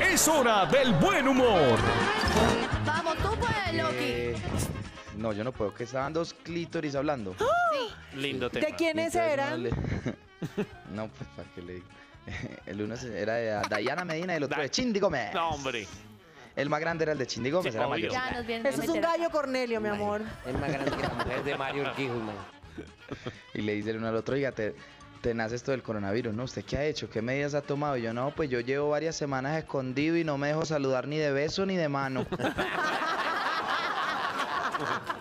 Es hora del buen humor. Vamos, tú puedes, Loki. Eh, no, yo no puedo. Que estaban dos clítoris hablando. Lindo tema. ¿De quiénes Entonces, eran? No, le- no, pues para qué le digo. El uno se- era de Dayana Medina y el otro Da- de Chindi Gómez. No, hombre. El más grande era el de Chindi Gómez, Sí, era obvio. mayor. Ya nos vienen a Eso es un meter- gallo Cornelio, mi amor. Es más grande que la mujer de Mario Urquijo, man. Y le dice el uno al otro, oiga, te, te nace esto del coronavirus, ¿no? ¿Usted qué ha hecho? ¿Qué medidas ha tomado? Yo, no, pues yo llevo varias semanas escondido y no me dejo saludar ni de beso ni de mano.